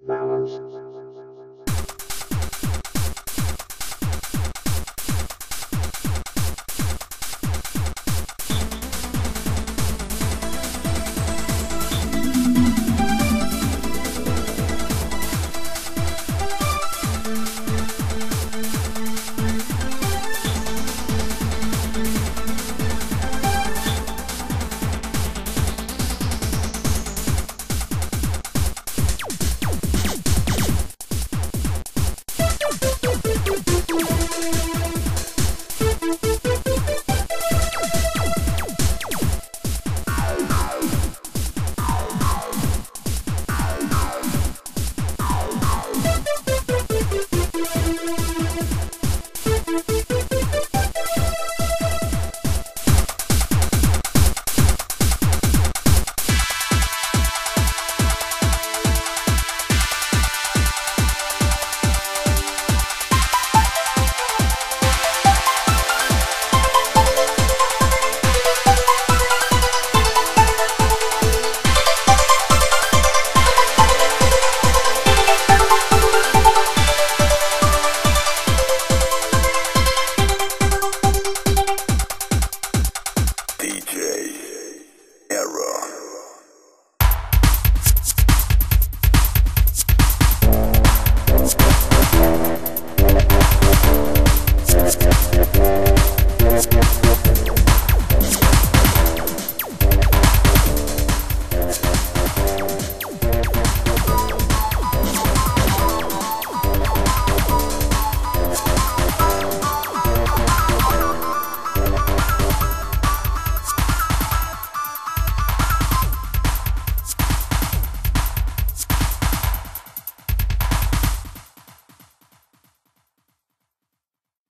Balance. Yeah, yeah.